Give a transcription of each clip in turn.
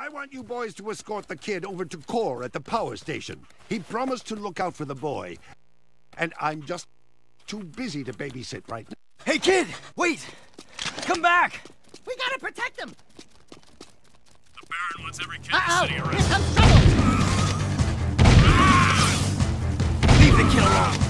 I want you boys to escort the kid over to Kor at the power station. He promised to look out for the boy. And I'm just too busy to babysit right now. Hey, kid! Wait! Come back! We gotta protect him! The Baron wants every kid Uh-oh! in the city Here comes trouble! Ah! Leave the kid alone!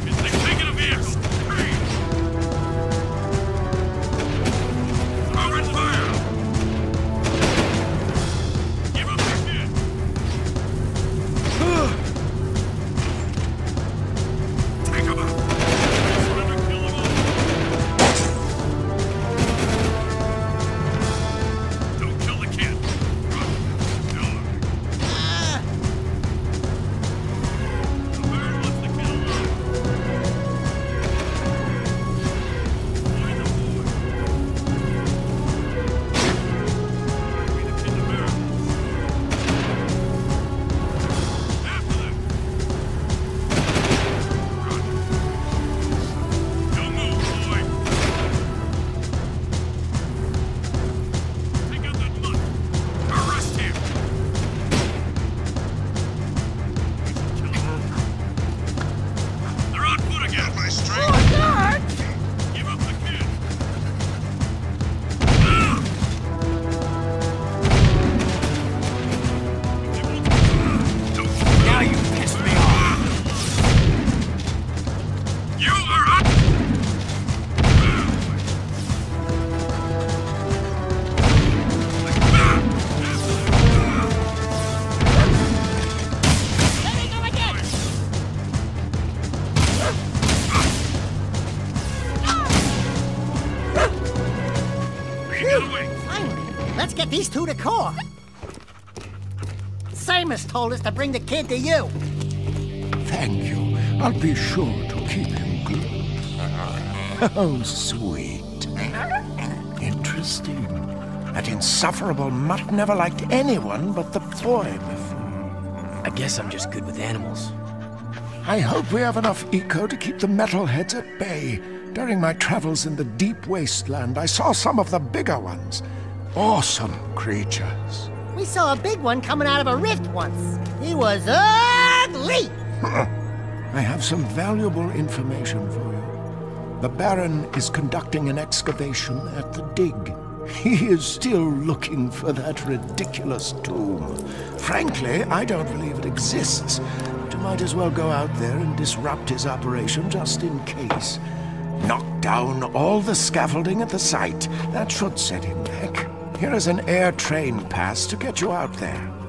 Get away. Finally, let's get these two to Kor. Samos told us to bring the kid to you. Thank you. I'll be sure to keep him good. Oh, sweet. Interesting. That insufferable mutt never liked anyone but the boy before. I guess I'm just good with animals. I hope we have enough eco to keep the metalheads at bay. During my travels in the deep wasteland, I saw some of the bigger ones. Awesome creatures. We saw a big one coming out of a rift once. He was ugly! I have some valuable information for you. The Baron is conducting an excavation at the dig. He is still looking for that ridiculous tomb. Frankly, I don't believe it exists, but you might as well go out there and disrupt his operation just in case. Knock down all the scaffolding at the site. That should set him back. Here is an air train pass to get you out there.